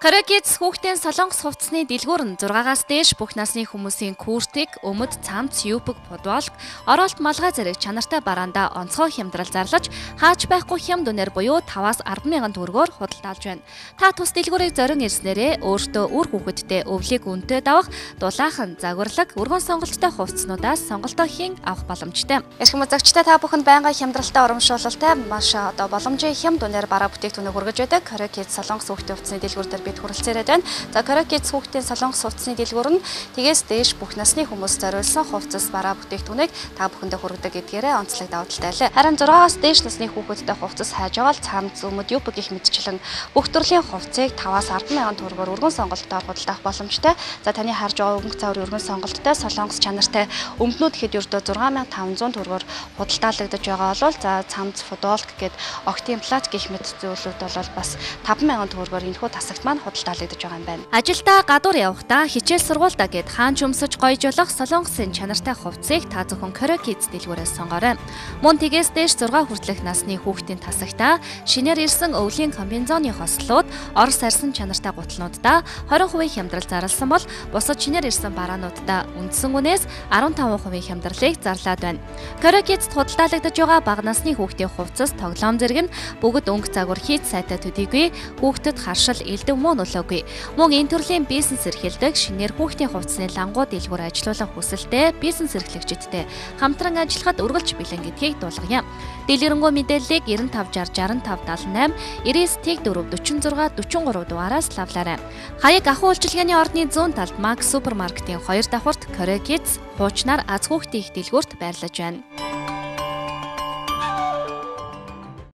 Каракиц хүүхдийн солонгос хувцсны дэлгүүр нь 6-аас дээш бүх насны хүмүүсийн куртик, өмд, цамц, юпг, подвалк, оролт малгай зэрэг чанартай бараанда онцгой хямдрал зарлаж, хаач байхгүй хямд үнээр буюу 5-аас 10 мянган төгрөгөөр худалдаалж байна. Та тус дэлгүүрийг зорин ирснээрээ өөртөө үр хүүхэдтэй өвлийг үнэтэй давах, дулаахан, загварлаг, өргөн сонголттой хувцснуудаас сонголтоо хийн авах боломжтой. Эрхэм үзэгчдээ та бүхэнд байнга хямдралтай урамшуулалтай маш одоо боломжийн хямд үнээр бараа бүтээгдэхүүнээ хүргэж байдаг. Каракиц солонгос хүүхдийн хувцсны дэлгүүр дээр бид хүрэлцээрээд байна. За Каракиц хүүхдийн солонгос хувцсны дэлгүүр нь тгээс дээш бүх насны хүмүүс зориулсан хувцас бараа бүтээгдэхүүнийг та бүхэндээ хүргэдэг гэдгээрээ онцлог давуу талтай. Харин 6-аас дээш насны хүүхэдтэй хувцас хайж байгаа л цам зөмөд юп гих мэдчлэн бүх төрлийн хувцсыг 5-аас 10 мянган төгрөгөөр өргөн сонголтоор худалдах боломжтой. За таны харж байгаа өвгөн цаврын өргөн сонголттой солонгос чанартай өмгнүүд хэд ердөө 6500 төгрөгөөр худалдаалагдаж байгаа бол за цамц футболк гээд октин плат гих мэт зүйлүүд бол бас 5000 төгрөгөөр энэхүү тасагт маань худалдаалагдаж байгаа юм байна. Ажилдаа гадуур явахдаа хичээл сургуульдаа гэд хаанч өмсөж гойжолох солонгосын чанартай хувцсыг та зөвхөн Kids дэлгүүрээс сонгоорой. Мөн тгээс дээш 6 хүртэлх насны хүүхдийн тасагтаа шинээр ирсэн өвлийн комбинзоны хослууд орос арьсан чанартай гутлнуудаа 20% хямдрал зарласан бол бусад шинээр ирсэн бараануудаа үндсэн үнээс 15% хямдралыг зарлаад байна. Kero Kids худалдаалагдаж байгаа бага насны хүүхдийн хувцас тоглоом зэрэг нь бүгд өнгө загвар хийц сайтай төдийгүй хүүхдэд харшил элдв муу нөлөөгүй. Мөн энэ төрлийн бизнес эрхэлдэг шинээр хүүхдийн хувцсны лангууд дэлгүүр ажилуулах хүсэлтэй бизнес эрхлэгчидтэй хамтран ажиллахад үргэлж бэлэн гэдгийг дуулгая. Дэлгэрэнгүй мэдээллийг 95 60 65 78 99 4 46 43 дугаараас лавлаарай. Хаяг ахуй үйлчилгээний ордны зүүн талд Max супермаркетын хоёр давхурт Kore Kids хуучнаар аз хүүхдийн их дэлгүүрт байрлаж байна. Amen.